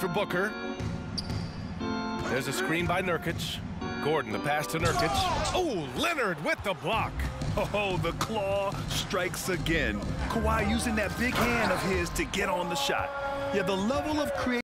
for Booker. There's a screen by Nurkic. Gordon, the pass to Nurkic. Oh, Leonard with the block. Oh, the claw strikes again. Kawhi using that big hand of his to get on the shot. Yeah, the level of creativity